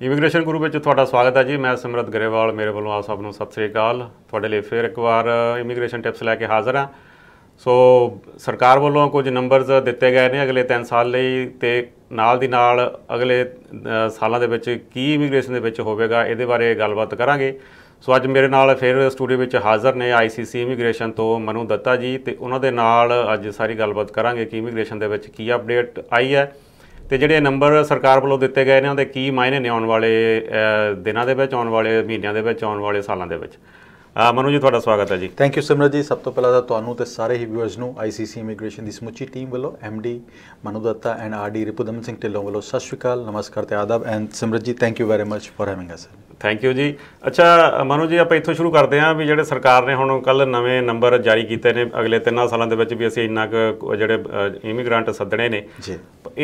Immigration ਗੁਰੂ ਵਿੱਚ ਤੁਹਾਡਾ ਸਵਾਗਤ ਹੈ ਜੀ। ਮੈਂ ਸਿਮਰਤ ਗਰੇਵਾਲ। ਮੇਰੇ ਵੱਲੋਂ ਆਪ ਸਭ ਨੂੰ ਸਤਿ ਸ੍ਰੀ ਅਕਾਲ। ਤੁਹਾਡੇ ਲਈ ਫਿਰ ਇੱਕ ਵਾਰ ਇਮੀਗ੍ਰੇਸ਼ਨ ਟਿਪਸ ਲੈ ਕੇ ਹਾਜ਼ਰ ਹਾਂ। ਸੋ ਸਰਕਾਰ ਵੱਲੋਂ ਕੁਝ ਨੰਬਰਸ ਦਿੱਤੇ ਗਏ ਨੇ ਅਗਲੇ 3 ਸਾਲ ਲਈ ਤੇ ਨਾਲ ਦੀ ਨਾਲ ਅਗਲੇ ਸਾਲਾਂ ਦੇ ਵਿੱਚ ਕੀ ਇਮੀਗ੍ਰੇਸ਼ਨ ਦੇ ਵਿੱਚ ਹੋਵੇਗਾ ਇਹਦੇ ਬਾਰੇ ਗੱਲਬਾਤ ਕਰਾਂਗੇ। ਸੋ ਅੱਜ ਮੇਰੇ ਨਾਲ ਫਿਰ ਸਟੂਡੀਓ ਵਿੱਚ ਹਾਜ਼ਰ ਨੇ ਆਈਸੀਸੀ ਇਮੀਗ੍ਰੇਸ਼ਨ ਤੋਂ ਮਨੂ ਦੱਤਾ ਜੀ ਤੇ ਉਹਨਾਂ ਦੇ ਨਾਲ ਅੱਜ ਸਾਰੀ ਗੱਲਬਾਤ ਕਰਾਂਗੇ ਕਿ ਇਮੀਗ੍ਰੇਸ਼ਨ ਦੇ ਵਿੱਚ ਕੀ ਅਪਡੇਟ ਆਈ ਹੈ। ਤੇ ਜਿਹੜੇ ਨੰਬਰ ਸਰਕਾਰ ਵੱਲੋਂ ਦਿੱਤੇ ਗਏ ਨੇ, ਉਹਦੇ ਕੀ ਮਾਇਨੇ ਨੇ ਆਉਣ ਵਾਲੇ ਦਿਨਾਂ ਦੇ ਵਿੱਚ, ਆਉਣ ਵਾਲੇ ਮਹੀਨਿਆਂ ਦੇ ਵਿੱਚ, ਆਉਣ ਵਾਲੇ ਸਾਲਾਂ ਦੇ ਵਿੱਚ? ਮਨੂ ਜੀ ਤੁਹਾਡਾ ਸਵਾਗਤ ਹੈ ਜੀ। ਥੈਂਕ ਯੂ ਸਿਮਰਤ ਜੀ। ਸਭ ਤੋਂ ਪਹਿਲਾਂ ਤਾਂ ਤੁਹਾਨੂੰ ਤੇ ਸਾਰੇ ਹੀ ਵਿਊਅਰਸ ਨੂੰ ਆਈਸੀਸੀ ਇਮੀਗ੍ਰੇਸ਼ਨ ਦੀ ਸਮੁੱਚੀ ਟੀਮ ਵੱਲੋਂ MD Manu Datta and RD Ripudaman Singh Dhillon ਵੱਲੋਂ ਸਤਿ ਸ਼੍ਰੀ ਅਕਾਲ ਨਮਸਕਾਰ ਤੇ ਆਦਾਬ and Simrat ji thank you very much for having us thank you ji. ਅੱਛਾ ਮਨੂ ਜੀ ਆਪਾਂ ਇੱਥੋਂ ਸ਼ੁਰੂ ਕਰਦੇ ਹਾਂ ਵੀ ਜਿਹੜੇ ਸਰਕਾਰ ਨੇ ਹੁਣ ਕੱਲ ਨਵੇਂ ਨੰਬਰ ਜਾਰੀ ਕੀਤੇ ਨੇ ਅਗਲੇ ਤਿੰਨਾਂ ਸਾਲਾਂ ਦੇ ਵਿੱਚ ਵੀ ਅਸੀਂ ਇੰਨਾ ਕੁ ਜਿਹੜੇ ਇਮੀਗ੍ਰੈਂਟ ਸੱਦਣੇ ਨੇ। ਜੀ।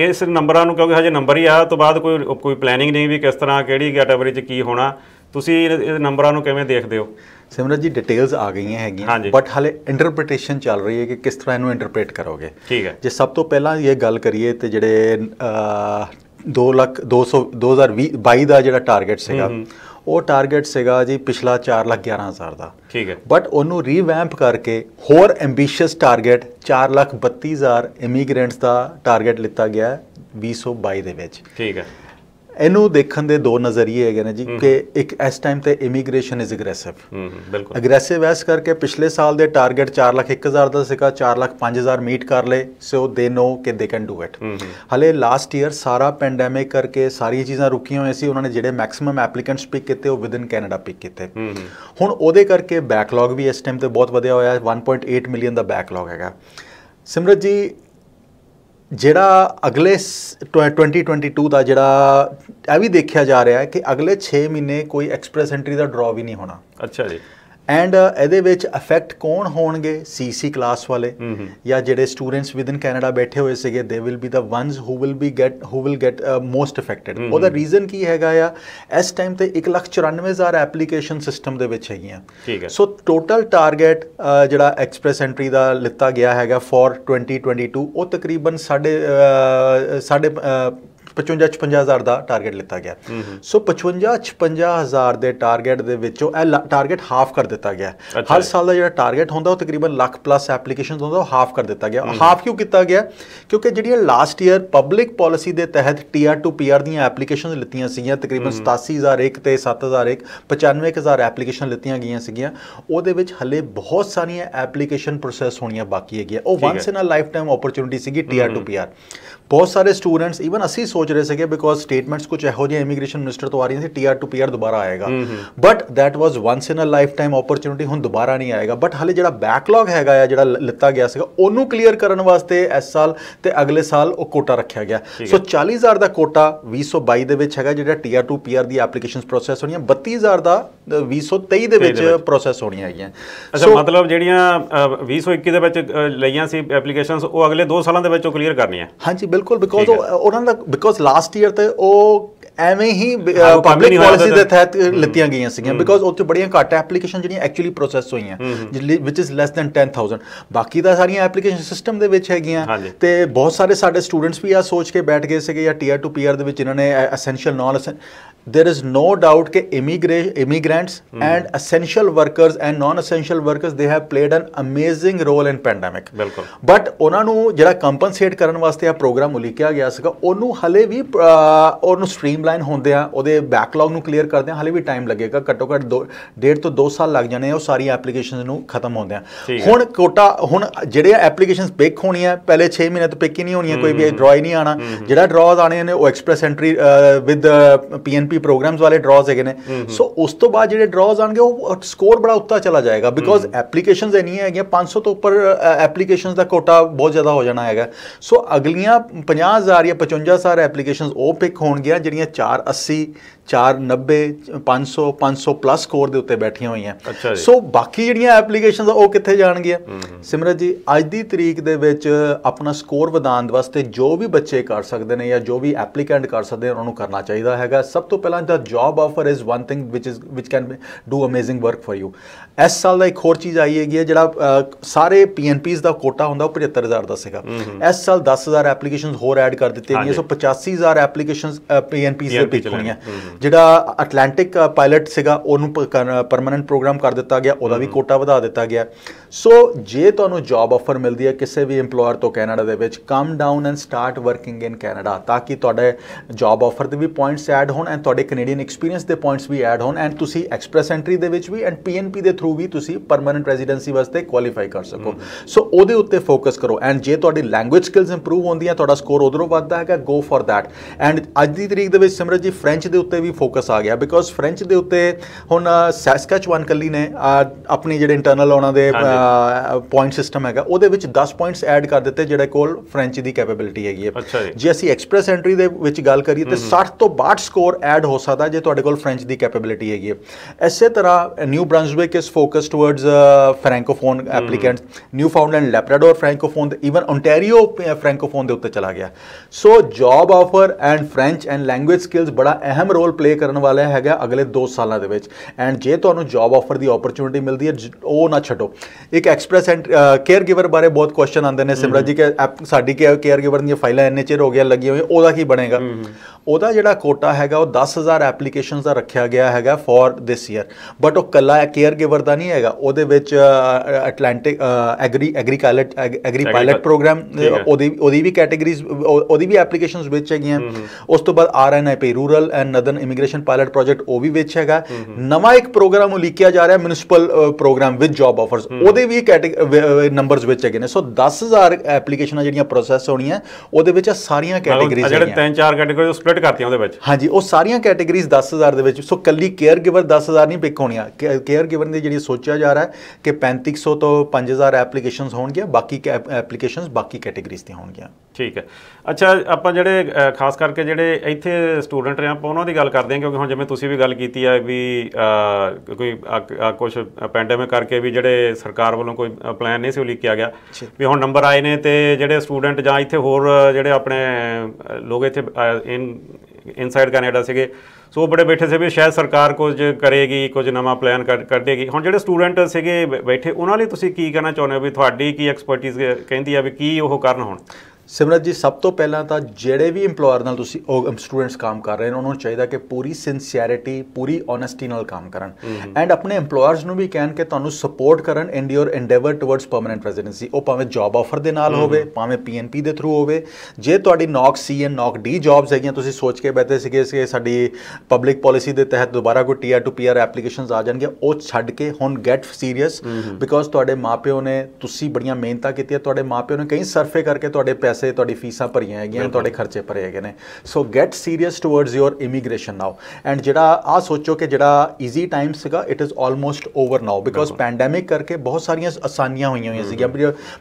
ਇਸ ਨੰਬਰਾਂ ਨੂੰ ਕਿਉਂਕਿ ਹਜੇ ਨੰਬਰ ਹੀ ਆ ਤੋਂ ਬਾਅਦ ਕੋਈ ਕੋਈ ਪਲੈਨਿੰਗ ਨਹੀਂ ਵੀ ਕਿਸ ਤਰ੍ਹਾਂ ਕਿਹੜੀ ਕੈਟਾਗਰੀ 'ਚ ਕੀ ਹੋਣਾ। ਤੁਸੀਂ ਇਹ ਨੰਬਰਾਂ ਨੂੰ ਕਿਵੇਂ ਦੇਖਦੇ ਹੋ? ਸਿਮਰਤ ਜੀ ਡਿਟੇਲਸ ਆ ਗਈਆਂ। ਹੈਗੀਆਂ ਬਟ ਹਾਲੇ ਇੰਟਰਪ੍ਰੀਟੇਸ਼ਨ ਚੱਲ ਰਹੀ ਹੈ ਕਿ ਕਿਸ ਤਰ੍ਹਾਂ ਇਹਨੂੰ ਇੰਟਰਪ੍ਰੀਟ ਕਰੋਗੇ। ਠੀਕ ਹੈ। ਜੇ ਸਭ ਤੋਂ ਪਹਿਲਾਂ ਇਹ ਗੱਲ ਕਰੀਏ ਤੇ ਜਿਹੜੇ 2 ਲੱਖ 200 2020 22 ਦਾ ਜਿਹੜਾ ਟਾਰਗੇਟ ਸੀਗਾ ਉਹ ਟਾਰਗੇਟ ਸੀਗਾ ਜੀ ਪਿਛਲਾ 4 ਲੱਖ 11 ਹਜ਼ਾਰ ਦਾ। ਠੀਕ ਹੈ। ਬਟ ਉਹਨੂੰ ਰੀਵੈਂਪ ਕਰਕੇ ਹੋਰ ਐਂਬੀਸ਼ੀਅਸ ਟਾਰਗੇਟ 4 ਲੱਖ 32 ਹਜ਼ਾਰ ਇਮੀਗ੍ਰੈਂਟਸ ਦਾ ਟਾਰਗੇਟ ਲਿੱਤਾ ਗਿਆ ਹੈ 2022 ਦੇ ਵਿੱਚ। ਠੀਕ ਹੈ। ਇਹਨੂੰ ਦੇਖਣ ਦੇ ਦੋ ਨਜ਼ਰੀਏ ਹੈਗੇ ਨੇ ਜੀ ਕਿ ਇੱਕ ਇਸ ਟਾਈਮ ਤੇ ਇਮੀਗ੍ਰੇਸ਼ਨ ਇਜ਼ ਅਗਰੈਸਿਵ ਹੂੰ ਬਿਲਕੁਲ। ਅਗਰੈਸਿਵ ਐਸ ਕਰਕੇ ਪਿਛਲੇ ਸਾਲ ਦੇ ਟਾਰਗੇਟ 4 ਲੱਖ 1000 ਦਾ ਸੀਗਾ 4 ਲੱਖ 5000 ਮੀਟ ਕਰ ਲਏ ਸੋ ਦੇ ਨੋ ਕਿ ਦੇ ਕੈਨ ਡੂ ਇਟ ਹਲੇ ਲਾਸਟ ਈਅਰ ਸਾਰਾ ਪੈਂਡੈਮਿਕ ਕਰਕੇ ਸਾਰੀਆਂ ਚੀਜ਼ਾਂ ਰੁਕੀਆਂ ਹੋਈਆਂ ਸੀ ਉਹਨਾਂ ਨੇ ਜਿਹੜੇ ਮੈਕਸਿਮਮ ਐਪਲੀਕੈਂਟਸ ਪਿਕ ਕੀਤੇ ਉਹ ਵਿਦਨ ਕੈਨੇਡਾ ਪਿਕ ਕੀਤੇ। ਹੁਣ ਉਹਦੇ ਕਰਕੇ ਬੈਕਲੌਗ ਵੀ ਇਸ ਟਾਈਮ ਤੇ ਬਹੁਤ ਵਧਿਆ ਹੋਇਆ ਹੈ 1.8 ਮਿਲੀਅਨ ਦਾ ਬੈਕਲੌਗ ਹੈਗਾ। ਸਿਮਰਤ ਜੀ ਜਿਹੜਾ ਅਗਲੇ ਸ- ਟਵ- 2022 ਦਾ ਜਿਹੜਾ, ਇਹ ਵੀ ਦੇਖਿਆ ਜਾ ਰਿਹਾ ਹੈ ਕਿ ਅਗਲੇ 6 ਮਹੀਨੇ ਕੋਈ ਐਕਸਪ੍ਰੈਸ ਐਂਟਰੀ ਦਾ ਡਰਾਅ ਵੀ ਨਹੀਂ ਹੋਣਾ। ਅੱਛਾ ਜੀ। ਐਂਡ ਇਹਦੇ ਵਿੱਚ ਅਫੈਕਟ ਕੌਣ ਹੋਣਗੇ ਸੀਸੀ ਕਲਾਸ ਵਾਲੇ? ਜਾਂ ਜਿਹੜੇ ਸਟੂਡੈਂਟਸ ਵਿਦਨ ਕੈਨੇਡਾ ਬੈਠੇ ਹੋਏ ਸੀਗੇ they will be the ones who will be get who will get most affected ਉਹਦਾ ਰੀਜ਼ਨ ਕੀ ਹੈਗਾ ਆ? ਇਸ ਟਾਈਮ ਤੇ 194000 ਐਪਲੀਕੇਸ਼ਨ ਸਿਸਟਮ ਦੇ ਵਿੱਚ ਹੈਗੀਆਂ। ਠੀਕ ਹੈ। ਸੋ ਟੋਟਲ ਟਾਰਗੇਟ ਜਿਹੜਾ ਐਕਸਪ੍ਰੈਸ ਐਂਟਰੀ ਦਾ ਲਿੱਤਾ ਗਿਆ ਹੈਗਾ ਫॉर 2022 ਉਹ ਤਕਰੀਬਨ ਸਾਡੇ ਅਹ, ਸਾਡੇ ਅਹ, 55 55000 ਦਾ ਟਾਰਗੇਟ ਲਿੱਤਾ ਗਿਆ। ਸੋ 55 55000 ਦੇ ਟਾਰਗੇਟ ਦੇ ਵਿੱਚੋਂ ਇਹ ਟਾਰਗੇਟ ਹਾਫ ਕਰ ਦਿੱਤਾ ਗਿਆ। ਹਰ ਸਾਲ ਦਾ ਜਿਹੜਾ ਟਾਰਗੇਟ ਹੁੰਦਾ ਉਹ ਤਕਰੀਬਨ ਲੱਖ ਪਲੱਸ ਐਪਲੀਕੇਸ਼ਨ ਹੁੰਦਾ ਉਹ ਹਾਫ ਕਰ ਦਿੱਤਾ ਗਿਆ। ਹਾਫ ਕਿਉਂ ਕੀਤਾ ਗਿਆ? ਕਿਉਂਕਿ ਜਿਹੜੀਆਂ ਲਾਸਟ ਈਅਰ ਪਬਲਿਕ ਪਾਲਿਸੀ ਦੇ ਤਹਿਤ ਟੀਆਰ ਟੂ ਪੀਆਰ ਦੀਆਂ ਐਪਲੀਕੇਸ਼ਨ ਲਿੱਤੀਆਂ ਸੀਗੀਆਂ ਤਕਰੀਬਨ 87001 ਤੇ 7001 95000 ਐਪਲੀਕੇਸ਼ਨ ਲਿੱਤੀਆਂ ਗਈਆਂ ਸੀਗੀਆਂ। ਉਹਦੇ ਵਿੱਚ ਹਲੇ ਬਹੁਤ ਸਾਰੀਆਂ ਐਪਲੀਕੇਸ਼ਨ ਪ੍ਰੋਸੈਸ ਹੋਣੀਆਂ ਬਾਕੀ ਹੈਗੀਆਂ। ਉਹ once in a lifetime opportunity ਸੀਗੀ ਟੀਆਰ ਟੂ ਪੀਆਰ ਬਹੁਤ ਸਾਰੇ ਸਟੂਡੈਂਟਸ ਇਵਨ ਅਸੀਂ ਸੋਚ ਰਹੇ ਸੀਗੇ ਬਿਕੋਜ਼ ਸਟੇਟਮੈਂਟਸ ਕੁਝ ਇਹੋ ਜਿਹੇ ਇਮੀਗ੍ਰੇਸ਼ਨ ਮਿਨਿਸਟਰ ਤੋਂ ਆ ਰਹੀਆਂ ਸੀ ਟੀਆਰ ਟੂ ਪੀਆਰ ਦੁਬਾਰਾ ਆਏਗਾ। But that was once in a lifetime opportunity ਹੁਣ ਦੁਬਾਰਾ ਨਹੀਂ ਆਏਗਾ। ਬਟ ਹਲੇ ਜਿਹੜਾ ਬੈਕਲੌਗ ਹੈਗਾ ਆ ਜਿਹੜਾ ਲਿੱਤਾ ਗਿਆ ਸੀਗਾ ਉਹਨੂੰ ਕਲੀਅਰ ਕਰਨ ਵਾਸਤੇ ਇਸ ਸਾਲ ਤੇ ਅਗਲੇ ਸਾਲ ਉਹ ਕੋਟਾ ਰੱਖਿਆ ਗਿਆ। ਸੋ 40000 ਦਾ ਕੋਟਾ 2022 ਦੇ ਵਿੱਚ ਹੈਗਾ ਜਿਹੜਾ ਟੀਆਰ ਟੂ ਪੀਆਰ ਦੀ ਐਪਲੀਕੇਸ਼ਨਸ ਪ੍ਰੋਸੈਸ ਹੋਣੀਆਂ 32000 ਦਾ 2023 ਦੇ ਵਿੱਚ ਪ੍ਰੋਸੈਸ ਹੋਣੀ ਹੈਗੀਆਂ। ਅੱਛਾ ਮਤਲਬ ਜਿਹੜੀਆਂ 2021 ਦੇ ਵਿੱਚ ਲਈਆਂ ਸੀ ਐਪਲੀਕੇਸ਼ਨਸ ਉਹ ਅਗਲੇ 2 ਸਾਲਾਂ ਦੇ ਵਿੱਚ ਉਹ ਕਲੀਅਰ ਕਰਨੀਆਂ। ਹਾਂਜੀ ਬਿਲਕੁਲ ਬਿਕੋਜ਼। ਉਹਨਾਂ ਦਾ ਬਿਕੋਜ਼ ਲਾਸਟ ਈਅਰ ਤੇ ਉਹ ਐਵੇਂ ਹੀ ਪਬਲਿਕ ਪਾਲਿਸੀ ਦੇ ਤਹਿਤ ਲਿੱਤੀਆਂ ਗਈਆਂ ਸੀਗੀਆਂ ਬਿਕੋਜ਼ ਉੱਥੇ ਬੜੀਆਂ ਘੱਟ ਐਪਲੀਕੇਸ਼ਨ ਜਿਹੜੀਆਂ ਐਕਚੁਅਲੀ ਪ੍ਰੋਸੈਸ ਹੋਈਆਂ ਵਿਚ ਇਜ਼ ਲੈਸ ਦੈਨ 10000 ਬਾਕੀ ਤਾਂ ਸਾਰੀਆਂ ਐਪਲੀਕੇਸ਼ਨ ਸਿਸਟਮ ਦੇ ਵਿੱਚ ਹੈਗੀਆਂ। ਤੇ ਬਹੁਤ ਸਾਰੇ ਸਾਡੇ ਸਟੂਡੈਂਟਸ ਵੀ ਆ ਸੋਚ ਕੇ ਬੈਠ ਗਏ ਸੀਗੇ ਜਾਂ ਟੀਅਰ ਟੂ ਪੀਅਰ ਦੇ ਵਿੱਚ ਇਹਨਾਂ ਨੇ essential non there is no doubt ਕਿ immigra- immigrants and essential workers and non-essential workers they have played an amazing role in pandemic. ਬਿਲਕੁਲ ਬਟ ਉਹਨਾਂ ਨੂੰ ਜਿਹੜਾ ਕੰਪਨਸੇਟ ਕਰਨ ਵਾਸਤੇ ਆ ਪ੍ਰੋਗਰਾਮ ਉਲੀਕਿਆ ਗਿਆ ਸੀਗਾ ਉਹਨੂੰ ਹਲੇ ਵੀ ਉਹਨੂੰ ਸਟ੍ਰੀਮਲਾਈਨ ਹੁੰਦੇ ਆ ਉਹਦੇ ਬੈਕਲੌਗ ਨੂੰ ਕਲੀਅਰ ਕਰਦੇ ਆ ਹਲੇ ਵੀ ਟਾਈਮ ਲੱਗੇਗਾ ਘੱਟੋ ਘੱਟ ਦੋ- ਡੇਢ ਤੋਂ 2 ਸਾਲ ਲੱਗ ਜਾਣੇ ਆ ਉਹ ਸਾਰੀਆਂ ਐਪਲੀਕੇਸ਼ਨਸ ਨੂੰ ਖਤਮ ਹੁੰਦੇ ਆ। ਹੁਣ ਕੋਟਾ ਹੁਣ ਜਿਹੜੇ ਐਪਲੀਕੇਸ਼ਨਸ ਪਿਕ ਹੋਣੀਆਂ ਪਹਿਲੇ 6 ਮਹੀਨੇ ਤੋਂ ਪਿਕ ਹੀ ਨਹੀਂ ਹੋਣੀਆਂ ਕੋਈ ਵੀ ਡਰਾ ਹੀ ਨਹੀਂ ਆਣਾ ਜਿਹੜਾ ਡਰਾਜ਼ ਆਣੇ ਨੇ ਉਹ express entry with PNP programmes ਵਾਲੇ ਡਰਾਜ਼ ਹੈਗੇ ਨੇ। ਸੋ ਉਸ ਤੋਂ ਬਾਅਦ ਜਿਹੜੇ ਡਰਾਜ਼ ਆਣਗੇ ਉਹ ਸਕੋਰ ਬੜਾ ਉੱਤਾ ਚਲਾ ਜਾਏਗਾ। ਬਿਕੋਜ਼ ਐਪਲੀਕੇਸ਼ਨਸ ਇੰਨੀਆਂ ਹੈਗੀਆਂ 500 ਤੋਂ ਉੱਪਰ ਐਪਲੀਕੇਸ਼ਨਸ ਦਾ ਕੋਟਾ ਬਹੁਤ ਜ਼ਿਆਦਾ ਹੋ ਜਾਣਾ ਹੈਗਾ। ਸੋ ਅਗਲੀਆਂ 50000 ਜਾਂ 55000 ਐਪਲੀਕੇਸ਼ਨਸ ਉਹ ਪਿਕ ਹੋਣਗੀਆਂ ਜਿਹੜੀਆਂ 480 490 500 500 ਪਲੱਸ ਸਕੋਰ ਦੇ ਉੱਤੇ ਬੈਠੀਆਂ ਹੋਈਆਂ। ਸੋ ਬਾਕੀ ਜਿਹੜੀਆਂ ਐਪਲੀਕੇਸ਼ਨਸ ਉਹ ਕਿੱਥੇ ਜਾਣਗੀਆਂ? ਸਿਮਰਤ ਜੀ ਅੱਜ ਦੀ ਤਰੀਕ ਦੇ ਵਿੱਚ ਆਪਣਾ ਸਕੋਰ ਵਧਾਉਣ ਵਾਸਤੇ ਜੋ ਵੀ ਬੱਚੇ ਕਰ ਸਕਦੇ ਨੇ ਜਾਂ ਜੋ ਵੀ ਐਪਲੀਕੈਂਟ ਕਰ ਸਕਦੇ ਨੇ ਉਹਨਾਂ ਨੂੰ ਕਰਨਾ ਚਾਹੀਦਾ ਹੈਗਾ। ਸਭ ਤੋਂ ਪਹਿਲਾਂ the job offer is one thing which is which can do amazing work for you ਇਸ ਸਾਲ ਦਾ ਇੱਕ ਹੋਰ ਚੀਜ਼ ਆਈ ਹੈਗੀ ਹੈ ਜਿਹੜਾ ਸਾਰੇ ਪੀਐਨਪੀਸ ਦਾ ਕੋਟਾ ਹੁੰਦਾ ਉਹ 75000 ਦਾ ਸੀਗਾ। ਇਸ ਸਾਲ 10000 ਐਪਲੀਕੇਸ਼ਨਸ ਹੋਰ ਐਡ ਕਰ ਦਿੱਤੀਆਂ ਗਈਆਂ। ਸੋ 85000 ਐਪਲੀਕੇਸ਼ਨਸ ਪੀਐਨਪੀਸ ਦੇ ਪਿਕ। ਹੋਣੀਆਂ। ਜਿਹੜਾ ਅਟਲਾਂਟਿਕ ਪਾਇਲਟ ਸੀਗਾ ਉਹਨੂੰ ਪਰਮਨੈਂਟ ਪ੍ਰੋਗਰਾਮ ਕਰ ਦਿੱਤਾ ਗਿਆ ਉਹਦਾ ਵੀ ਕੋਟਾ ਵਧਾ ਦਿੱਤਾ ਗਿਆ। ਸੋ ਜੇ ਤੁਹਾਨੂੰ ਜੌਬ ਆਫਰ ਮਿਲਦੀ ਹੈ ਕਿਸੇ ਵੀ EMPLOYER ਤੋਂ ਕੈਨੇਡਾ ਦੇ ਵਿੱਚ come down and start working in Canada ਤਾਂ ਕਿ ਤੁਹਾਡੇ ਜੌਬ ਆਫਰ ਦੇ ਵੀ ਪੁਆਇੰਟਸ ਐਡ ਹੋਣ ਐਂਡ ਤੁਹਾਡੇ ਕੈਨੇਡੀਅਨ ਐਕਸਪੀਰੀਅੰਸ ਦੇ ਪੁਆਇੰਟਸ ਵੀ ਐਡ ਹੋਣ ਐਂਡ ਤੁਸੀਂ ਐਕਸਪ੍ਰੈਸ ਐਂਟਰੀ ਦੇ ਵਿੱਚ ਵੀ ਐਂਡ ਪੀਐਨਪੀ ਦੇ ਥਰੂ ਵੀ ਤੁਸੀਂ ਪਰਮਨੈਂਟ ਰੈਜ਼ੀਡੈਂਸੀ ਵਾਸਤੇ ਕੁਆਲੀਫਾਈ ਕਰ ਸਕੋ। ਸੋ ਉਹਦੇ ਉੱਤੇ ਫੋਕਸ ਕਰੋ ਐਂਡ ਜੇ ਤੁਹਾਡੀ ਲੈਂਗੁਏਜ ਸਕਿਲਸ ਇੰਪਰੂਵ ਹੁੰਦੀਆਂ ਤੁਹਾਡਾ ਸਕੋਰ ਉਧਰੋਂ ਵੱਧਦਾ ਹੈਗਾ ਗੋ ਫॉर ਥੈਟ ਐਂਡ ਅੱਜ ਦੀ ਤਰੀਕ ਦੇ ਵਿੱਚ ਸਿਮਰਤ ਜੀ ਫ੍ਰੈਂਚ ਦੇ ਉੱਤੇ ਵੀ ਫੋਕਸ ਆ ਗਿਆ ਬਿਕੋਜ਼ ਫ੍ਰੈਂਚ ਦੇ ਉੱਤੇ ਹੁਣ ਸੈਸਕਾਚਵਾਨ ਕੱਲੀ ਨੇ ਆਪਣੀ ਜਿਹੜੇ ਇੰਟਰਨਲ ਉਹਨਾਂ ਦੇ ਪੁਆਇੰਟ ਸਿਸਟਮ ਹੈਗਾ ਉਹਦੇ ਵਿੱਚ 10 ਪੁਆਇੰਟਸ ਐਡ ਕਰ ਦਿੱਤੇ ਜਿਹੜੇ ਕੋਲ ਫ੍ਰੈਂਚ ਦੀ ਕੈਪੇਬਿਲਿਟੀ ਹੈਗੀ ਹੈ। ਜੇ। ਅਸੀਂ ਐਕਸਪ੍ਰੈਸ ਐਂਟਰੀ ਦੇ ਵਿੱਚ ਗੱਲ ਕਰੀਏ ਤੇ 60 ਤੋਂ 62 ਸਕੋਰ ਐਡ ਹੋ ਸਕਦਾ ਜੇ ਤੁਹਾਡੇ ਕੋਲ ਫ੍ਰੈਂਚ ਦੀ ਕੈਪੇਬਿਲਟੀ ਹੈਗੀ ਹੈ। ਇਸੇ ਤਰ੍ਹਾਂ ਨਿਊ ਬ੍ਰਾਂਸਵਿਕ ਇਸ focused towards uh, francophone applicants. Mm. newfoundland labrador francophone the, even ontario uh, francophone ਦੇ ਉੱਤੇ ਚਲਾ ਗਿਆ। So job offer and French and language skills ਬੜਾ ਅਹਿਮ ਰੋਲ ਪਲੇ ਕਰਨ ਵਾਲਾ ਹੈਗਾ ਅਗਲੇ 2 ਸਾਲਾਂ ਦੇ ਵਿੱਚ। ਐਂਡ ਜੇ ਤੁਹਾਨੂੰ ਜੌਬ ਆਫਰ ਦੀ ਓਪਰਚ्युनिटी ਮਿਲਦੀ ਹੈ ਉਹ ਨਾ ਛੱਡੋ। ਇੱਕ ਐਕਸਪ੍ਰੈਸ ਐਂਡ ਕੇਅਰ ਗਿਵਰ ਬਾਰੇ ਬਹੁਤ ਕੁਐਸਚਨ ਆਉਂਦੇ ਨੇ ਸਿਮਰਤ ਜੀ ਕਿ ਸਾਡੀ ਕੇਅਰ ਗਿਵਰ ਦੀਆਂ ਫਾਈਲਾਂ ਐਨਐਚਆਰ ਹੋ ਗਿਆ ਲੱਗੀਆਂ ਹੋਈਆਂ ਉਹਦਾ ਕੀ ਬਣੇਗਾ? ਉਹਦਾ ਜਿਹੜਾ ਕੋਟਾ ਹੈਗਾ ਉਹ 10000 ਐਪਲੀਕੇਸ਼ਨਸ ਦਾ ਰੱਖਿਆ ਗਿਆ ਹੈਗਾ ਫॉर ਦਿਸ ਈਅਰ ਬਟ ਉਹ ਕੱਲਾ ਕੇਅਰ ਗਿਵਰ ਦਾ ਨਹੀਂ ਹੈਗਾ ਉਹਦੇ ਵਿੱਚ Atlantic agri agriculture agri pilot programme. ਉਹਦੀ ਉਹਦੀ ਵੀ ਕੈਟਾਗਰੀਜ਼ ਉਹਦੀ ਵੀ ਐਪਲੀਕੇਸ਼ਨਸ ਵਿੱਚ ਹੈਗੀਆਂ। ਉਸ ਤੋਂ ਬਾਅਦ RNIP rural and northern immigration pilot project ਉਹ ਵੀ ਵਿੱਚ ਹੈਗਾ। ਨਵਾਂ ਇੱਕ ਪ੍ਰੋਗਰਾਮ ਉਲੀਕਿਆ ਜਾ ਰਿਹਾ municipal programme with job offers ਉਹਦੇ ਵੀ ਨੰਬਰਸ ਵਿੱਚ ਹੈਗੇ ਨੇ। ਸੋ 10000 ਐਪਲੀਕੇਸ਼ਨਾਂ ਜਿਹੜੀਆਂ ਪ੍ਰੋਸੈਸ ਹੋਣੀਆਂ ਉਹਦੇ ਵਿੱਚ ਸਾਰੀਆਂ ਕੈਟਾਗਰੀਜ਼ ਜਿਹੜੇ ਹੈਗੀਆਂ। ਤਿੰਨ ਚਾਰ ਕੈਟਾਗਰੀ ਸਪਲਿਟ ਕਰਤੀਆਂ ਉਹਦੇ ਵਿੱਚ। ਹਾਂਜੀ, ਉਹ ਸਾਰੀਆਂ ਕੈਟਾਗਰੀਜ਼ 10000 ਦੇ ਵਿੱਚ। ਸੋ ਕੱਲੀ ਕੇਅਰ ਗਿਵਰ 10000 ਨਹੀਂ ਪਿਕ ਹੋਣੀਆਂ। ਕੇਅਰ ਗਿਵਰ ਦੀ ਜਿਹੜੀ ਸੋਚਿਆ ਜਾ ਰਿਹਾ ਹੈ ਕਿ 3500 ਤੋਂ 5000 ਐਪਲੀਕੇਸ਼ਨਸ ਹੋਣਗੀਆਂ, ਬਾਕੀ ਐਪਲੀਕੇਸ਼ਨਸ ਬਾਕੀ ਕੈਟਾਗਰੀਜ਼ ਦੀਆਂ ਹੋਣਗੀਆਂ। ਠੀਕ ਹੈ। ਅੱਛਾ ਆਪਾਂ ਜਿਹੜੇ ਖਾਸ ਕਰਕੇ ਜਿਹੜੇ ਇੱਥੇ ਸਟੂਡੈਂਟ ਰਹੇ ਆਪਾਂ ਉਹਨਾਂ ਦੀ ਗੱਲ ਕਰਦੇ ਹਾਂ ਕਿਉਂਕਿ ਹੁਣ ਜਿਵੇਂ ਤੁਸੀਂ ਵੀ ਗੱਲ ਕੀਤੀ ਹੈ ਵੀ ਕੋਈ ਕੁਝ ਪੈਂਡੇਮਿਕ ਕਰਕੇ ਵੀ ਜਿਹੜੇ ਸਰਕਾਰ ਵੱਲੋਂ ਕੋਈ ਪਲਾਨ ਨਹੀਂ ਸੀ ਉਲੀਕਿਆ ਗਿਆ। ਵੀ ਹੁਣ ਨੰਬਰ ਆਏ ਨੇ ਤੇ ਜਿਹੜੇ ਸਟੂਡੈਂਟ ਜਾਂ ਇੱਥੇ ਹੋਰ ਜਿਹੜੇ ਆਪਣੇ ਲੋਕ ਇੱਥੇ ਇਨ ਇਨਸਾਈਡ ਕੈਨੇਡਾ ਸੀਗੇ ਸੋ ਬੜੇ ਬੈਠੇ ਸੀ ਵੀ ਸ਼ਾਇਦ ਸਰਕਾਰ ਕੁਝ ਕਰੇਗੀ ਕੁਝ ਨਵਾਂ ਪਲਾਨ ਕੱਢੇਗੀ। ਹੁਣ ਜਿਹੜੇ ਸਟੂਡੈਂਟ ਸੀਗੇ ਬੈਠੇ ਉਹਨਾਂ ਲਈ ਤੁਸੀਂ ਕੀ ਕਹਿਣਾ ਚਾਹੁੰਦੇ ਹੋ ਵੀ ਤੁਹਾਡੀ ਕੀ ਐਕਸਪਰਟਿਜ਼ ਕਹਿੰਦੀ ਆ ਵੀ ਕੀ ਉਹ ਕਰਨ ਹੁਣ? ਸਿਮਰਤ ਜੀ ਸਭ ਤੋਂ ਪਹਿਲਾਂ ਤਾਂ ਜਿਹੜੇ ਵੀ EMPLOYER ਨਾਲ ਤੁਸੀਂ ਸਟੂਡੈਂਟਸ ਕੰਮ ਕਰ ਰਹੇ ਨੇ ਉਹਨਾਂ ਨੂੰ ਚਾਹੀਦਾ ਕਿ ਪੂਰੀ ਸਿੰਸੀਅਰਿਟੀ ਪੂਰੀ ਓਨੈਸਟੀ ਨਾਲ ਕੰਮ ਕਰਨ। ਐਂਡ ਆਪਣੇ EMPLOYERS ਨੂੰ ਵੀ ਕਹਿਣ ਕਿ ਤੁਹਾਨੂੰ ਸਪੋਰਟ ਕਰਨ in your endeavour towards permanent residency ਉਹ ਭਾਵੇਂ ਜੌਬ ਆਫਰ ਦੇ ਨਾਲ ਹੋਵੇ ਭਾਵੇਂ ਪੀਐਨਪੀ ਦੇ ਥਰੂ ਹੋਵੇ ਜੇ ਤੁਹਾਡੀ NOC C and NOC D jobs ਹੈਗੀਆਂ ਤੁਸੀਂ ਸੋਚ ਕੇ ਬੈਠੇ ਸੀਗੇ ਕਿ ਸਾਡੀ ਪਬਲਿਕ ਪਾਲਿਸੀ ਦੇ ਤਹਿਤ ਦੁਬਾਰਾ ਕੋਈ ਟੀਆਰ ਟੂ ਪੀਆਰ ਐਪਲੀਕੇਸ਼ਨਸ ਆ ਜਾਣਗੀਆਂ ਉਹ ਛੱਡ ਕੇ ਹੁਣ ਗੈਟ ਸੀਰੀਅਸ ਬਿਕੋਜ਼ ਤੁਹਾਡੇ ਮਾਪਿਓ ਨੇ ਤੁਸੀਂ ਬੜੀਆਂ ਮਿਹਨਤਾਂ ਕੀਤੀਆਂ ਤੁਹਾਡੇ ਮਾਪਿਓ ਨੇ ਕਈ ਸਰਫੇ ਕਰਕੇ ਤੁਹਾਡੇ ਪੈਸੇ ਤੁਹਾਡੀ ਫੀਸਾਂ ਭਰੀਆਂ ਹੈਗੀਆਂ ਤੁਹਾਡੇ ਖਰਚੇ ਭਰੇ ਹੈਗੇ ਨੇ। So get serious towards your immigration now and ਜਿਹੜਾ ਆ ਸੋਚੋ ਕਿ ਜਿਹੜਾ ਈਜ਼ੀ ਟਾਈਮ ਸੀਗਾ it is almost over now because pandemic ਕਰਕੇ ਬਹੁਤ ਸਾਰੀਆਂ ਆਸਾਨੀਆਂ ਹੋਈਆਂ ਹੋਈਆਂ ਸੀਗੀਆਂ।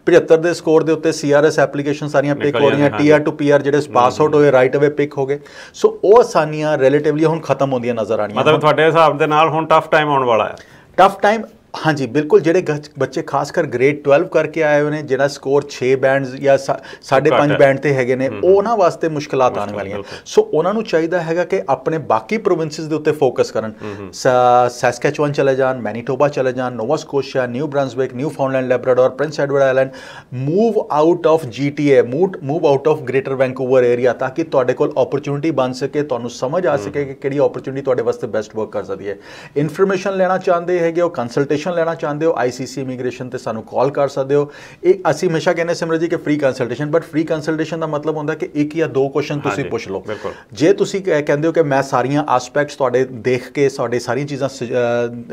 75 ਦੇ ਸਕੋਰ ਦੇ ਉੱਤੇ ਸੀਆਰਐਸ ਐਪਲੀਕੇਸ਼ਨ ਸਾਰੀਆਂ ਪਿਕ ਹੋ ਰਹੀਆਂ ਟੀਆਰ ਟੂ ਪੀਆਰ ਜਿਹੜੇ ਪਾਸ ਆਊਟ ਹੋਏ ਰਾਈਟ ਅਵੇ ਪਿਕ ਹੋ ਗਏ। ਸੋ ਉਹ ਆਸਾਨੀਆਂ ਰਿਲੇਟਿਵਲੀ ਹੁਣ ਖਤਮ ਹੁੰਦੀਆਂ ਨਜ਼ਰ ਆਣੀਆਂ ਮਤਲਬ ਤੁਹਾਡੇ ਹਿਸਾਬ ਦੇ ਨਾਲ ਹੁਣ ਟਫ ਟਾਈਮ ਆਉਣ ਵਾਲਾ ਹੈ। ਟਫ ਟਾਈਮ ਹਾਂਜੀ ਬਿਲਕੁਲ ਜਿਹੜੇ ਬੱਚੇ ਖਾਸ ਕਰ ਗ੍ਰੇਡ 12 ਕਰਕੇ ਆਏ ਹੋਏ ਨੇ ਜਿਹੜਾ ਸਕੋਰ 6 ਬੈਂਡਸ ਜਾਂ 5.5 ਬੈਂਡ ਤੇ ਹੈਗੇ ਨੇ ਉਹਨਾਂ ਵਾਸਤੇ ਮੁਸ਼ਕਲਾਂ ਆਉਣ ਵਾਲੀਆਂ। ਸੋ ਉਹਨਾਂ ਨੂੰ ਚਾਹੀਦਾ ਹੈਗਾ ਕਿ ਆਪਣੇ ਬਾਕੀ ਪ੍ਰੋਵਿੰਸਸ ਦੇ ਉੱਤੇ ਫੋਕਸ ਕਰਨ। ਸੈਸਕੈਚੁਅਨ ਚਲੇ ਜਾਣ ਮੈਨੀਟੋਬਾ ਚਲੇ ਜਾਣ Nova Scotia New Brunswick Newfoundland Labrador Prince Edward Island move out of GTA move out of Greater Vancouver area ਤਾਂ ਕਿ ਤੁਹਾਡੇ ਕੋਲ ਓਪਰਚ्युनिटी ਬਣ ਸਕੇ ਤੁਹਾਨੂੰ ਸਮਝ ਆ ਸਕੇ ਕਿ ਕਿਹੜੀ ਓਪਰਚ्युनिटी ਤੁਹਾਡੇ ਵਾਸਤੇ ਬੈਸਟ ਵਰਕ ਕਰ ਸਕਦੀ ਹੈ। ਇਨਫੋਰਮੇਸ਼ਨ ਲੈਣਾ ਚਾਹੁੰਦੇ ਹੈਗੇ ਉਹ ਕੰਸਲਟੇਸ਼ਨ ਕੰਸਲਟੇਸ਼ਨ ਲੈਣਾ ਚਾਹੁੰਦੇ ਹੋ ਆਈਸੀਸੀ ਇਮੀਗ੍ਰੇਸ਼ਨ ਤੇ ਸਾਨੂੰ ਕਾਲ ਕਰ ਸਕਦੇ ਹੋ। ਇਹ ਅਸੀਂ ਹਮੇਸ਼ਾ ਕਹਿੰਦੇ ਸਿਮਰ ਜੀ ਕਿ free consultation but free consultation ਦਾ ਮਤਲਬ ਹੁੰਦਾ ਕਿ ਇੱਕ ਜਾਂ ਦੋ ਕੁਐਸਚਨ ਤੁਸੀਂ ਪੁੱਛ ਲਓ। ਜੇ ਤੁਸੀਂ ਕਹਿੰਦੇ ਹੋ ਕਿ ਮੈਂ ਸਾਰੀਆਂ ਐਸਪੈਕਟਸ ਤੁਹਾਡੇ ਦੇਖ ਕੇ ਤੁਹਾਡੇ ਸਾਰੀਆਂ ਚੀਜ਼ਾਂ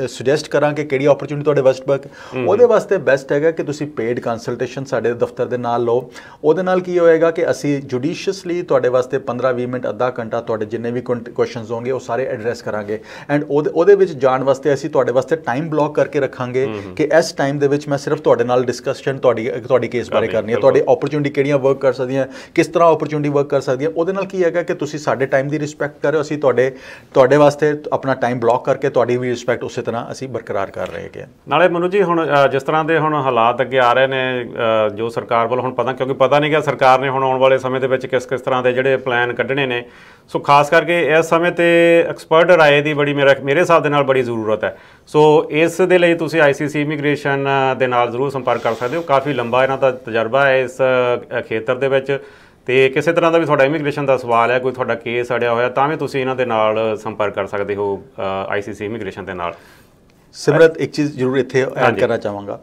ਸੁਜੈਸਟ ਕਰਾਂ ਕਿ ਕਿਹੜੀ ਓਪਰਚ्युनिटी ਤੁਹਾਡੇ ਵਾਸਤੇ ਬਕ ਉਹਦੇ ਵਾਸਤੇ ਬੈਸਟ ਹੈਗਾ ਕਿ ਤੁਸੀਂ ਪੇਡ ਕੰਸਲਟੇਸ਼ਨ ਸਾਡੇ ਦਫ਼ਤਰ ਦੇ ਨਾਲ ਲਓ। ਉਹਦੇ ਨਾਲ ਕੀ ਹੋਏਗਾ ਕਿ ਅਸੀਂ ਜੁਡੀਸ਼ੀਅਸਲੀ ਤੁਹਾਡੇ ਵਾਸਤੇ 15-20 ਮਿੰਟ ਅੱਧਾ ਘੰਟਾ ਤੁਹਾਡੇ ਜਿੰਨੇ ਵੀ ਕੁਐਸਚਨਸ ਹੋਣਗੇ ਉਹ ਸਾਰੇ ਐਡਰੈਸ ਕਰਾਂਗੇ। ਐਂਡ ਉਹਦੇ ਵਿੱਚ ਜਾਣ ਵਾਸਤੇ ਅਸੀਂ ਤੁਹਾਡੇ ਵਾਸਤੇ ਟਾਈਮ ਬਲੌਕ ਕਰਕੇ ਕੇ ਰੱਖਾਂਗੇ ਕਿ ਇਸ ਟਾਈਮ ਦੇ ਵਿੱਚ ਮੈਂ ਸਿਰਫ ਤੁਹਾਡੇ ਨਾਲ ਡਿਸਕਸ਼ਨ ਤੁਹਾਡੀ ਤੁਹਾਡੀ ਕੇਸ ਬਾਰੇ ਕਰਨੀ ਹੈ। ਤੁਹਾਡੇ ਓਪਰਚ्युनिटी ਕਿਹੜੀਆਂ ਵਰਕ ਕਰ ਸਕਦੀਆਂ ਕਿਸ ਤਰ੍ਹਾਂ ਓਪਰਚ्युनिटी ਵਰਕ ਕਰ ਸਕਦੀ ਹੈ ਉਹਦੇ ਨਾਲ ਕੀ ਹੈਗਾ ਕਿ ਤੁਸੀਂ ਸਾਡੇ ਟਾਈਮ ਦੀ ਰਿਸਪੈਕਟ ਕਰ ਰਹੇ ਹੋ ਅਸੀਂ ਤੁਹਾਡੇ ਤੁਹਾਡੇ ਵਾਸਤੇ ਆਪਣਾ ਟਾਈਮ ਬਲੌਕ ਕਰਕੇ ਤੁਹਾਡੀ ਵੀ ਰਿਸਪੈਕਟ ਉਸੇ ਤਰ੍ਹਾਂ ਅਸੀਂ ਬਰਕਰਾਰ ਕਰ ਰਹੇ ਹੈਗੇ ਨਾਲੇ ਮਨੂ ਜੀ ਹੁਣ ਜਿਸ ਤਰ੍ਹਾਂ ਦੇ ਹੁਣ ਹਾਲਾਤ ਅੱਗੇ ਆ ਰਹੇ ਨੇ ਜੋ ਸਰਕਾਰ ਵੱਲੋਂ ਹੁਣ ਪਤਾ ਕਿਉਂਕਿ ਪਤਾ ਨਹੀਂ ਕਿ ਸਰਕਾਰ ਨੇ ਹੁਣ ਆਉਣ ਵਾਲੇ ਸਮੇਂ ਦੇ ਵਿੱਚ ਕਿਸ ਕਿਸ ਤਰ੍ਹਾਂ ਦੇ ਜਿਹੜੇ ਪਲਾਨ ਕੱਢਣੇ ਨੇ ਸੋ ਖਾਸ ਕਰਕੇ ਇਸ ਸਮੇਂ ਤੇ ਐਕਸਪਰਟ ਰਾਏ ਦੀ ਬੜੀ ਮੇਰਾ ਮੇਰੇ ਹਿਸਾਬ ਦੇ ਨਾਲ ਬੜੀ ਜ਼ਰੂਰਤ ਹੈ। ਸੋ ਇਸ ਦੇ ਲਈ ਤੁਸੀਂ ਆਈਸੀਸੀ ਇਮੀਗ੍ਰੇਸ਼ਨ ਦੇ ਨਾਲ ਜ਼ਰੂਰ ਸੰਪਰਕ ਕਰ ਸਕਦੇ ਹੋ। ਕਾਫੀ ਲੰਬਾ ਇਹਨਾਂ ਦਾ ਤਜਰਬਾ ਹੈ ਇਸ ਖੇਤਰ ਦੇ ਵਿੱਚ। ਤੇ ਕਿਸੇ ਤਰ੍ਹਾਂ ਦਾ ਵੀ ਤੁਹਾਡਾ ਇਮੀਗ੍ਰੇਸ਼ਨ ਦਾ ਸਵਾਲ ਹੈ ਕੋਈ ਤੁਹਾਡਾ ਕੇਸ ਅੜਿਆ ਹੋਇਆ ਤਾਂ ਵੀ ਤੁਸੀਂ ਇਹਨਾਂ ਦੇ ਨਾਲ ਸੰਪਰਕ ਕਰ ਸਕਦੇ ਹੋ ਆਈਸੀਸੀ ਇਮੀਗ੍ਰੇਸ਼ਨ ਦੇ ਨਾਲ। ਸਿਮਰਤ ਇੱਕ ਚੀਜ਼ ਜ਼ਰੂਰ ਇੱਥੇ ਐਡ। ਕਰਨਾ ਚਾਹਾਂਗਾ।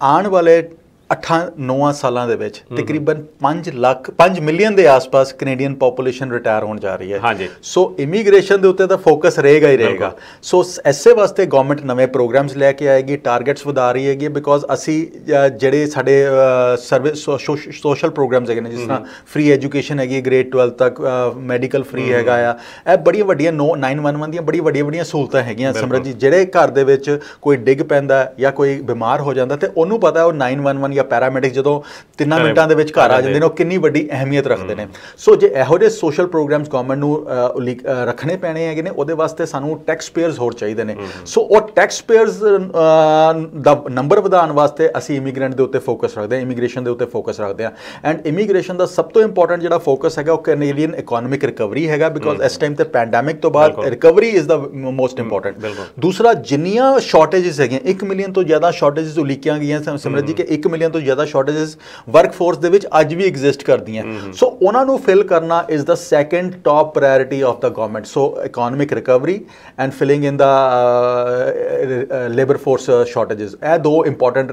ਆਉਣ ਵਾਲੇ 8-9 ਸਾਲਾਂ ਦੇ ਵਿੱਚ ਤਕਰੀਬਨ 5 ਲੱਖ 5 ਮਿਲੀਅਨ ਦੇ ਆਸ-ਪਾਸ ਕੈਨੇਡੀਅਨ ਪੋਪੂਲੇਸ਼ਨ ਰਿਟਾਇਰ ਹੋਣ ਜਾ ਰਹੀ ਹੈ। ਹਾਂਜੀ। ਸੋ ਇਮੀਗ੍ਰੇਸ਼ਨ ਦੇ ਉੱਤੇ ਤਾਂ ਫੋਕਸ ਰਹੇਗਾ ਹੀ ਰਹੇਗਾ। ਸੋ ਐਸੇ ਵਾਸਤੇ ਗਵਰਨਮੈਂਟ ਨਵੇਂ ਪ੍ਰੋਗਰਾਮਸ ਲੈ ਕੇ ਆਏਗੀ ਟਾਰਗੇਟਸ ਵਧਾ ਰਹੀ ਹੈਗੀ ਬਿਕੋਜ਼ ਅਸੀਂ ਜਿਹੜੇ ਸਾਡੇ ਸਰਵਿਸ ਸੋਸ਼ਲ ਪ੍ਰੋਗਰਾਮਸ ਹੈਗੇ ਨੇ ਜਿਸ ਤਰ੍ਹਾਂ ਫ੍ਰੀ ਐਜੂਕੇਸ਼ਨ ਹੈਗੀ ਗ੍ਰੇਡ 12 ਤੱਕ ਮੈਡੀਕਲ ਫ੍ਰੀ ਹੈਗਾ ਆ। ਇਹ ਬੜੀਆਂ ਵੱਡੀਆਂ 911 ਦੀਆਂ ਬੜੀ ਵੱਡੀਆਂ ਵੱਡੀਆਂ ਸਹੂਲਤਾਂ ਹੈਗੀਆਂ। ਸਿਮਰਤ ਜੀ ਜਿਹੜੇ ਘਰ ਦੇ ਵਿੱਚ ਕੋਈ ਡਿੱਗ ਪੈਂਦਾ ਜਾਂ ਕੋਈ ਬਿਮਾਰ ਹੋ ਜਾਂਦਾ ਤੇ ਉਹਨੂੰ ਪਤਾ ਉਹ 911 ਜਾਂ ਪੈਰਾਮੈਡਿਕ ਜਦੋਂ ਤਿੰਨਾਂ ਮਿੰਟਾਂ ਦੇ ਵਿੱਚ ਘਰ ਆ ਜਾਂਦੇ ਨੇ ਉਹ ਕਿੰਨੀ ਵੱਡੀ ਅਹਿਮੀਅਤ ਰੱਖਦੇ ਨੇ। ਸੋ ਜੇ ਇਹੋ ਜਿਹੇ ਸੋਸ਼ਲ ਪ੍ਰੋਗਰਾਮਸ ਗਵਰਨਮੈਂਟ ਨੂੰ ਰੱਖਣੇ ਪੈਣੇ ਹੈਗੇ ਨੇ ਉਹਦੇ ਵਾਸਤੇ ਸਾਨੂੰ ਟੈਕਸ ਪੇਅਰਸ ਹੋਰ ਚਾਹੀਦੇ ਨੇ। ਸੋ ਉਹ ਟੈਕਸ ਪੇਅਰਸ ਦਾ ਨੰਬਰ ਵਧਾਉਣ ਵਾਸਤੇ ਅਸੀਂ ਇਮੀਗ੍ਰੈਂਟ ਦੇ ਉੱਤੇ ਫੋਕਸ ਰੱਖਦੇ ਹਾਂ ਇਮੀਗ੍ਰੇਸ਼ਨ ਦੇ ਉੱਤੇ ਫੋਕਸ ਰੱਖਦੇ ਹਾਂ। ਐਂਡ ਇਮੀਗ੍ਰੇਸ਼ਨ ਦਾ ਸਭ ਤੋਂ ਇੰਪੋਰਟੈਂਟ ਜਿਹੜਾ ਫੋਕਸ ਹੈਗਾ ਉਹ ਕੈਨੇਡੀਅਨ ਇਕਨੋਮਿਕ ਰਿਕਵਰੀ ਹੈਗਾ ਬਿਕੋਜ਼ ਇਸ ਟਾਈਮ ਤੇ ਪੈਂਡੈਮਿਕ ਤੋਂ ਬਾਅਦ recovery is the most important ਦੂਸਰਾ ਜਿੰਨੀਆਂ ਸ਼ਾਰਟੇजेस ਹੈਗੀਆਂ 1 ਮਿਲੀਅਨ ਤੋਂ ਜ਼ਿਆਦਾ ਸ਼ਾਰਟੇजेस ਉਲੀਕੀਆਂ ਗਈਆਂ ਸਿਮਰਤ ਜੀ ਕਿ 1 ਮਿਲੀਅਨ 50% ਤੋਂ ਜ਼ਿਆਦਾ ਸ਼ਾਰਟੇजेस ਵਰਕਫੋਰਸ ਦੇ ਵਿੱਚ ਅੱਜ ਵੀ ਐਗਜ਼ਿਸਟ ਕਰਦੀਆਂ। ਸੋ ਉਹਨਾਂ ਨੂੰ ਫਿਲ ਕਰਨਾ is the second top priority of the government so economic recovery and filling in the labour force shortages ਇਹ ਦੋ ਇੰਪੋਰਟੈਂਟ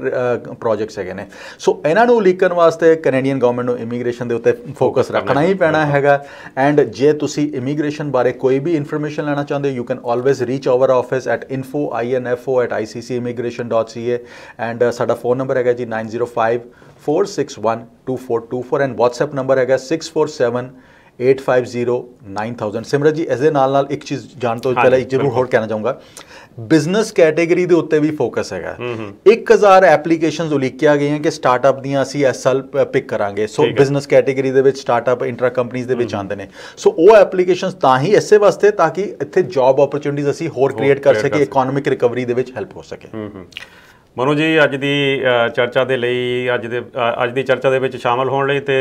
ਪ੍ਰੋਜੈਕਟਸ uh, ਹੈਗੇ ਨੇ। ਸੋ ਇਹਨਾਂ ਨੂੰ ਲੀਕਣ ਵਾਸਤੇ ਕੈਨੇਡੀਅਨ ਗਵਰਨਮੈਂਟ ਨੂੰ ਇਮੀਗ੍ਰੇਸ਼ਨ ਦੇ ਉੱਤੇ ਫੋਕਸ ਰੱਖਣਾ ਹੀ ਪੈਣਾ ਹੈਗਾ। ਐਂਡ ਜੇ ਤੁਸੀਂ ਇਮੀਗ੍ਰੇਸ਼ਨ ਬਾਰੇ ਕੋਈ ਵੀ ਇਨਫੋਰਮੇਸ਼ਨ ਲੈਣਾ ਚਾਹੁੰਦੇ ਹੋ you can always reach our office at info.info@iccimigration.ca and ਸਾਡਾ ਫੋਨ ਨੰਬਰ ਹੈਗਾ ਜੀ 90 461 2424 ਐਂਡ WhatsApp ਨੰਬਰ ਹੈਗਾ 647 850 9000 ਸਿਮਰਤ ਜੀ ਇਸ ਦੇ ਨਾਲ ਨਾਲ ਇੱਕ ਚੀਜ਼ ਜਾਣ ਤੋਂ ਪਹਿਲਾਂ ਇੱਕ ਜ਼ਰੂਰ ਹੋਰ ਕਹਿਣਾ ਚਾਹੂੰਗਾ। ਬਿਜ਼ਨਸ ਕੈਟਾਗਰੀ ਦੇ ਉੱਤੇ ਵੀ ਫੋਕਸ ਹੈਗਾ। 1000 ਐਪਲੀਕੇਸ਼ਨਸ ਉਲੀਕੀਆਂ ਗਈਆਂ ਕਿ ਸਟਾਰਟਅਪ ਦੀਆਂ ਅਸੀਂ ਇਸ ਸਾਲ ਪਿਕ ਕਰਾਂਗੇ। ਸੋ। ਬਿਜ਼ਨਸ ਕੈਟਾਗਰੀ ਦੇ ਵਿੱਚ ਸਟਾਰਟਅਪ ਇੰਟਰਾ ਕੰਪਨੀਆਂ ਦੇ ਵਿੱਚ ਆਉਂਦੇ ਨੇ। ਸੋ ਉਹ ਐਪਲੀਕੇਸ਼ਨਸ ਤਾਂ ਹੀ ਇਸੇ ਵਾਸਤੇ ਤਾਂ ਕਿ ਇੱਥੇ ਜੌਬ ਓਪਰਚੁਨਿਟੀਜ਼ ਅਸੀਂ ਹੋਰ ਕ੍ਰੀਏਟ ਕਰ ਸਕੀਏ ਇਕਨੋਮਿਕ ਰਿਕਵਰੀ ਦੇ ਵਿੱਚ ਹੈਲਪ ਹੋ ਸਕੇ। ਮਨੋ ਜੀ ਅੱਜ ਦੀ ਚਰਚਾ ਦੇ ਲਈ ਅੱਜ ਦੇ ਅੱਜ ਦੀ ਚਰਚਾ ਦੇ ਵਿੱਚ ਸ਼ਾਮਲ ਹੋਣ ਲਈ ਤੇ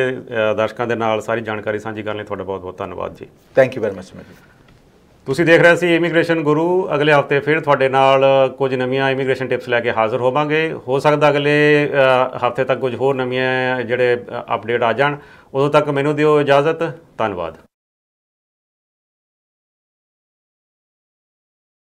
ਦਰਸ਼ਕਾਂ ਦੇ ਨਾਲ ਸਾਰੀ ਜਾਣਕਾਰੀ ਸਾਂਝੀ ਕਰਨ ਲਈ ਤੁਹਾਡਾ ਬਹੁਤ ਬਹੁਤ ਧੰਨਵਾਦ ਜੀ। ਥੈਂਕ ਯੂ ਵੈਰੀ ਮਚ ਜੀ ਤੁਸੀਂ ਦੇਖ ਰਹੇ ਸੀ ਇਮੀਗ੍ਰੇਸ਼ਨ ਗੁਰੂ। ਅਗਲੇ ਹਫ਼ਤੇ ਫਿਰ ਤੁਹਾਡੇ ਨਾਲ ਕੁਝ ਨਵੀਆਂ ਇਮੀਗ੍ਰੇਸ਼ਨ ਟਿਪਸ ਲੈ ਕੇ ਹਾਜ਼ਰ ਹੋਵਾਂਗੇ। ਹੋ ਸਕਦਾ ਅਗਲੇ ਹਫ਼ਤੇ ਤੱਕ ਕੁਝ ਹੋਰ ਨਵੀਆਂ ਜਿਹੜੇ ਅਪਡੇਟ ਆ ਜਾਣ। ਉਦੋਂ ਤੱਕ ਮੈਨੂੰ ਦਿਓ ਇਜਾਜ਼ਤ। ਧੰਨਵਾਦ।